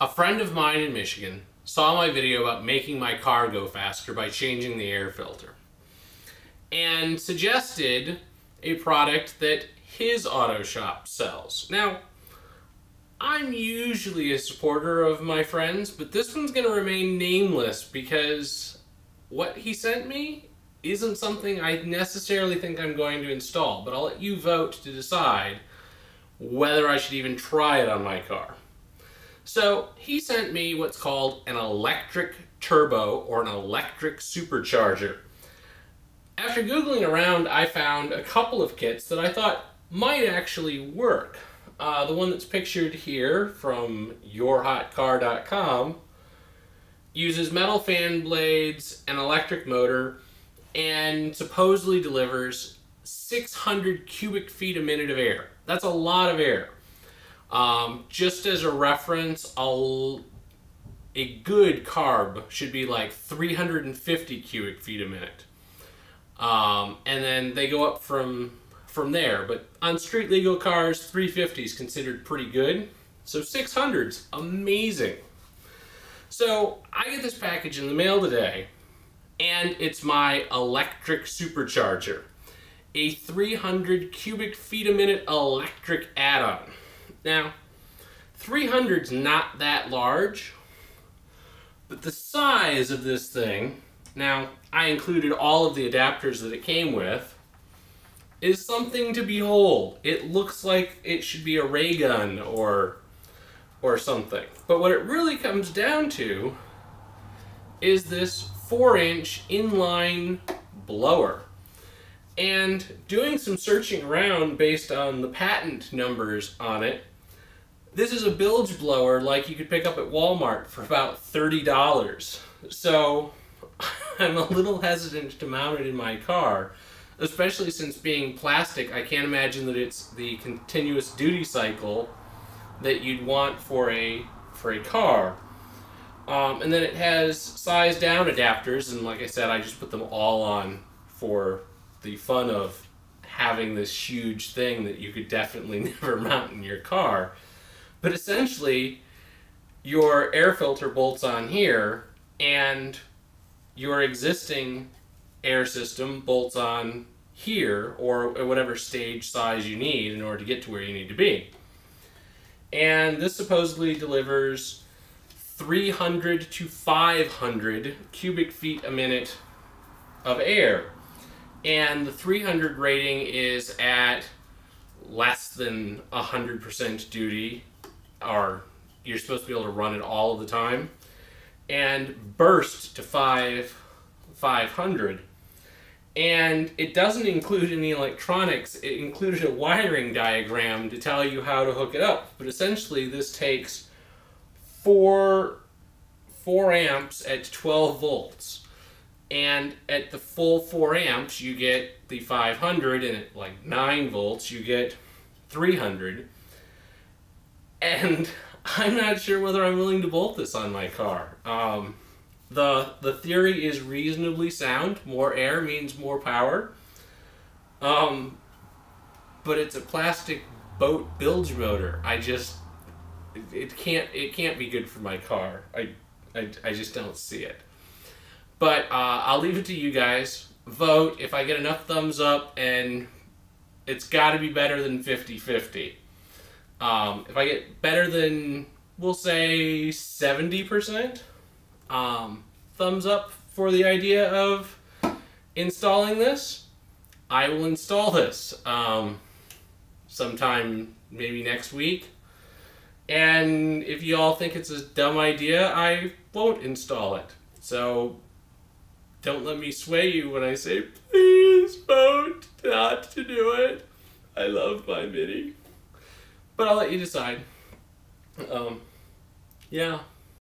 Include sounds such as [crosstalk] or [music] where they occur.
A friend of mine in Michigan saw my video about making my car go faster by changing the air filter and suggested a product that his auto shop sells. Now, I'm usually a supporter of my friends, but this one's going to remain nameless because what he sent me isn't something I necessarily think I'm going to install, but I'll let you vote to decide whether I should even try it on my car. So he sent me what's called an electric turbo or an electric supercharger. After Googling around, I found a couple of kits that I thought might actually work. Uh, the one that's pictured here from yourhotcar.com uses metal fan blades, an electric motor, and supposedly delivers 600 cubic feet a minute of air. That's a lot of air. Um, just as a reference, I'll, a good carb should be like 350 cubic feet a minute. Um, and then they go up from from there. But on street legal cars, 350 is considered pretty good. So 600's amazing. So I get this package in the mail today, and it's my electric supercharger, a 300 cubic feet a minute electric add-on. Now, 300's not that large, but the size of this thing, now I included all of the adapters that it came with, is something to behold. It looks like it should be a ray gun or or something. But what it really comes down to is this 4-inch inline blower. And doing some searching around based on the patent numbers on it, this is a bilge blower like you could pick up at Walmart for about $30. So [laughs] I'm a little hesitant to mount it in my car, especially since being plastic, I can't imagine that it's the continuous duty cycle that you'd want for a for a car. Um, and then it has size down adapters, and like I said, I just put them all on for the fun of having this huge thing that you could definitely [laughs] never mount in your car. But essentially, your air filter bolts on here, and your existing air system bolts on here, or whatever stage size you need in order to get to where you need to be. And this supposedly delivers 300 to 500 cubic feet a minute of air. And the 300 rating is at less than 100% duty, or you're supposed to be able to run it all the time, and burst to 5 500. And it doesn't include any electronics, it included a wiring diagram to tell you how to hook it up. But essentially this takes 4, 4 amps at 12 volts. And at the full 4 amps you get the 500 and at like 9 volts you get 300. And [laughs] I'm not sure whether I'm willing to bolt this on my car. Um, the the theory is reasonably sound. More air means more power. Um, but it's a plastic boat bilge motor. I just it, can't it can't be good for my car. I I, I just don't see it. But uh, I'll leave it to you guys. Vote if I get enough thumbs up and it's got to be better than 50-50. Um, if I get better than, we'll say, 70%, um, thumbs up for the idea of installing this, I will install this um, sometime maybe next week. And if you all think it's a dumb idea, I won't install it. So don't let me sway you when I say, please vote not to do it. I love my Mini. But I'll let you decide. Um, yeah.